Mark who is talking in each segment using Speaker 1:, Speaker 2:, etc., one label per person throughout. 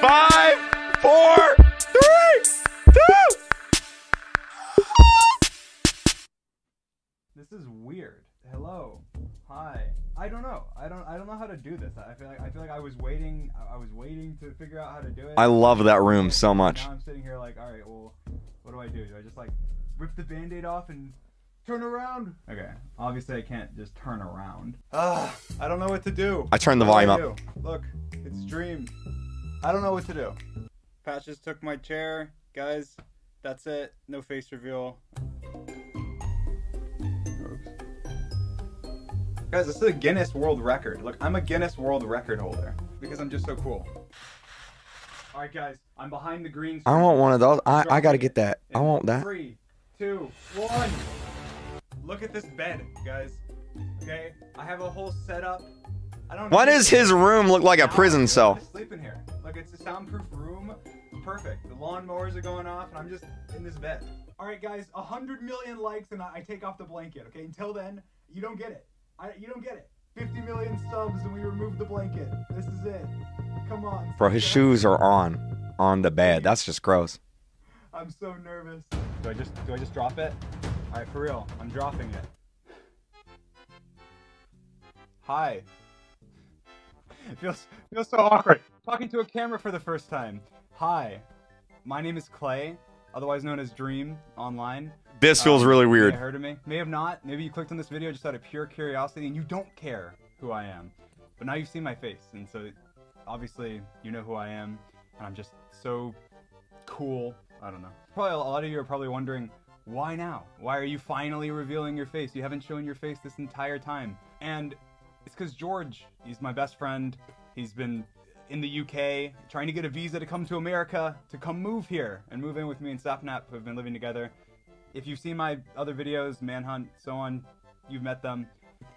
Speaker 1: Five, four, three, two.
Speaker 2: This is weird. Hello. Hi. I don't know. I don't. I don't know how to do this. I feel like. I feel like I was waiting. I- I was waiting to figure out how to do it.
Speaker 1: I love that room so much.
Speaker 2: Now I'm sitting here like, all right. Well, what do I do? Do I just like rip the band-aid off and turn around? Okay. Obviously, I can't just turn around. Ah, I don't know what to do.
Speaker 1: I turned the volume up.
Speaker 2: Look, it's Dream. I don't know what to do. Patches took my chair, guys. That's it. No face reveal. Guys, this is a Guinness World Record. Look, I'm a Guinness World Record holder because I'm just so cool. All right, guys, I'm behind the green. Screen.
Speaker 1: I want one of those. I, I gotta get that. I want that.
Speaker 2: Three, two, one. Look at this bed, guys. Okay, I have a whole setup. I don't.
Speaker 1: Why does his room look like a prison cell?
Speaker 2: I sleep in here. Look, it's a soundproof room. Perfect. The lawnmowers are going off, and I'm just in this bed. All right, guys, hundred million likes, and I, I take off the blanket. Okay, until then, you don't get it. I, you don't get it. 50 million subs, and we remove the blanket. This is it. Come on.
Speaker 1: Bro, his
Speaker 2: Stop.
Speaker 1: shoes are on, on the bed. That's just gross.
Speaker 2: I'm so nervous. Do I just do I just drop it? All right, for real. I'm dropping it. Hi. It feels feels so awkward talking to a camera for the first time. Hi. My name is Clay, otherwise known as Dream online.
Speaker 1: This feels
Speaker 2: Um,
Speaker 1: really weird.
Speaker 2: heard of me. May have not. Maybe you clicked on this video just out of pure curiosity and you don't care who I am. But now you've seen my face, and so obviously you know who I am, and I'm just so cool. I don't know. Probably a lot of you are probably wondering, why now? Why are you finally revealing your face? You haven't shown your face this entire time. And it's because George, he's my best friend. He's been in the UK trying to get a visa to come to America to come move here and move in with me and Sapnap, who have been living together. If you've seen my other videos, Manhunt, so on, you've met them.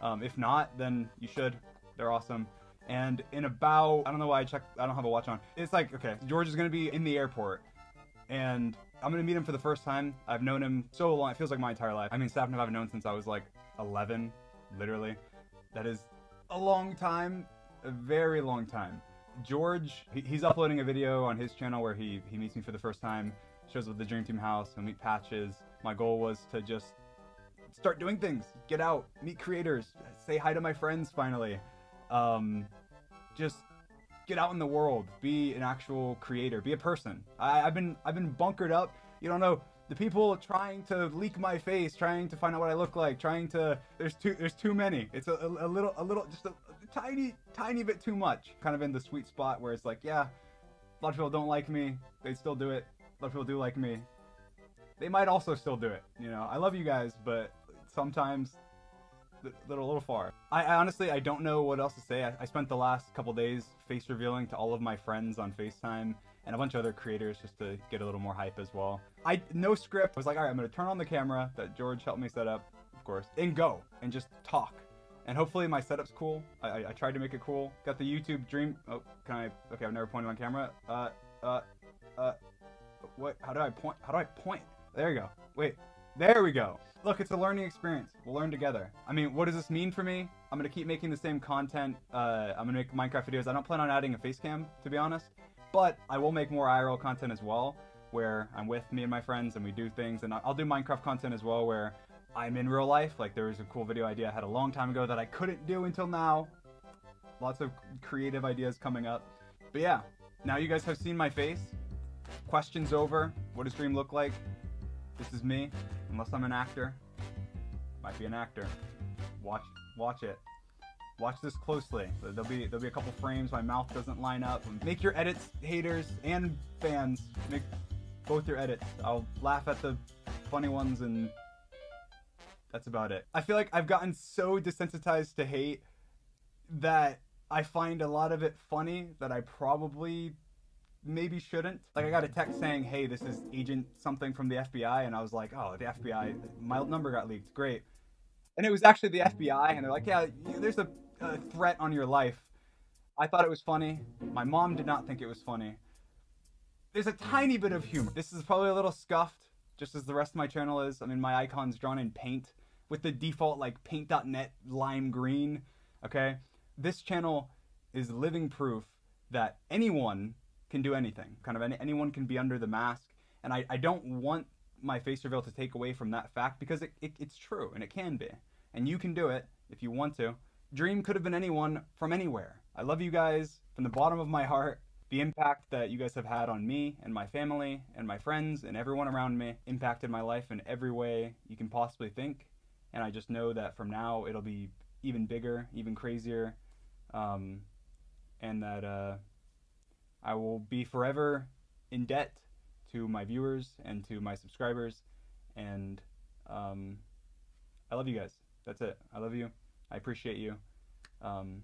Speaker 2: Um, if not, then you should. They're awesome. And in about, I don't know why I checked, I don't have a watch on. It's like, okay, George is going to be in the airport and I'm gonna meet him for the first time. I've known him so long; it feels like my entire life. I mean, Sapnap I've known since I was like 11, literally. That is a long time, a very long time. George, he- he's uploading a video on his channel where he he meets me for the first time, shows up the Dream Team house, he'll meet Patches. My goal was to just start doing things, get out, meet creators, say hi to my friends finally. Um, just get out in the world, be an actual creator, be a person. I, I've been I've been bunkered up. You don't know the people trying to leak my face, trying to find out what I look like, trying to. There's too there's too many. It's a, a, a little a little just a, a tiny tiny bit too much. Kind of in the sweet spot where it's like yeah, a lot of people don't like me. They still do it. A lot of people do like me. They might also still do it. You know, I love you guys, but sometimes a little, little far. I, I honestly, I don't know what else to say. I, I spent the last couple days face revealing to all of my friends on FaceTime and a bunch of other creators just to get a little more hype as well. I no script. I was like, all right, I'm gonna turn on the camera that George helped me set up, of course, and go and just talk. And hopefully my setup's cool. I, I, I tried to make it cool. Got the YouTube Dream. Oh, can I? Okay, I've never pointed on camera. Uh, uh, uh. What? How do I point? How do I point? There you go. Wait. There we go. Look, it's a learning experience. We'll learn together. I mean, what does this mean for me? I'm gonna keep making the same content. Uh, I'm gonna make Minecraft videos. I don't plan on adding a face cam, to be honest. But I will make more IRL content as well, where I'm with me and my friends and we do things. And I'll do Minecraft content as well, where I'm in real life. Like there was a cool video idea I had a long time ago that I couldn't do until now. Lots of creative ideas coming up. But yeah, now you guys have seen my face. Questions over. What does Dream look like? This is me, unless I'm an actor. Might be an actor. Watch, watch it. Watch this closely. There'll be there'll be a couple frames. My mouth doesn't line up. Make your edits, haters and fans. Make both your edits. I'll laugh at the funny ones and that's about it. I feel like I've gotten so desensitized to hate that I find a lot of it funny that I probably maybe shouldn't. Like I got a text saying, "Hey, this is agent something from the FBI," and I was like, "Oh, the FBI, my number got leaked. Great." And it was actually the FBI, and they're like, "Yeah, there's a, a threat on your life." I thought it was funny. My mom did not think it was funny. There's a tiny bit of humor. This is probably a little scuffed, just as the rest of my channel is. I mean, my icon's drawn in paint with the default like paint.net lime green. Okay, this channel is living proof that anyone can do anything. Kind of any, anyone can be under the mask, and I, I don't want my face reveal to take away from that fact because it, it, it's true and it can be, and you can do it if you want to. Dream could have been anyone from anywhere. I love you guys from the bottom of my heart. The impact that you guys have had on me and my family and my friends and everyone around me impacted my life in every way you can possibly think. And I just know that from now it'll be even bigger, even crazier, um, and that uh, I will be forever in debt to my viewers and to my subscribers. And um, I love you guys. That's it. I love you. I appreciate you. Um,